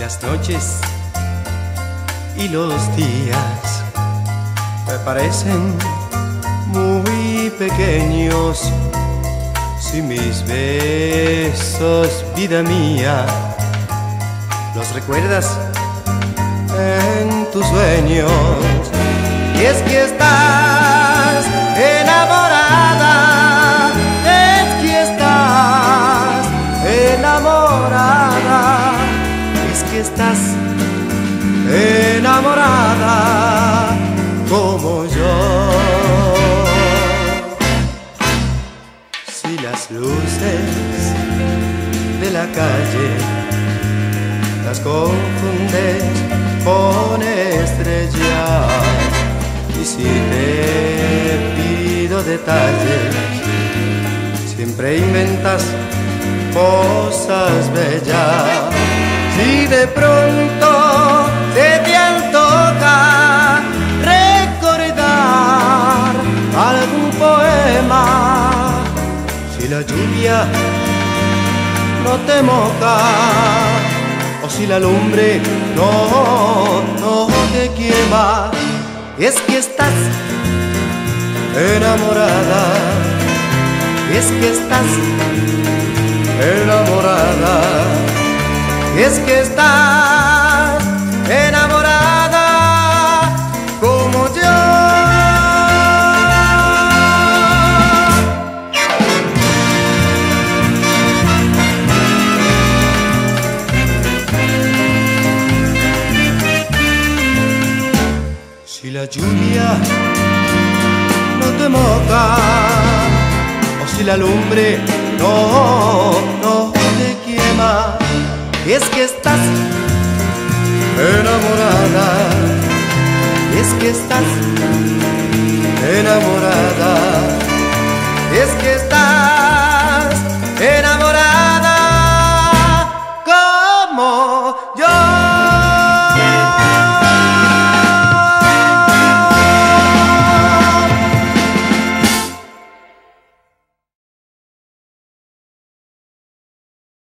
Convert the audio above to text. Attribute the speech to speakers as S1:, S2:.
S1: Las noches y los días me parecen muy pequeños. Si mis besos, vida mía, los recuerdas en tus sueños. Y es que estás estás enamorada como yo. Si las luces de la calle las confundes con estrellas y si te pido detalles siempre inventas cosas bellas si de pronto se te antoja recordar algún poema si la lluvia no te moja o si la lumbre no, no te quema, es que estás enamorada, es que estás enamorada, es que estás enamorada como yo. Si la lluvia no te moja, o si la lumbre no, no te quema, es que estás enamorada, es que estás enamorada, es que estás...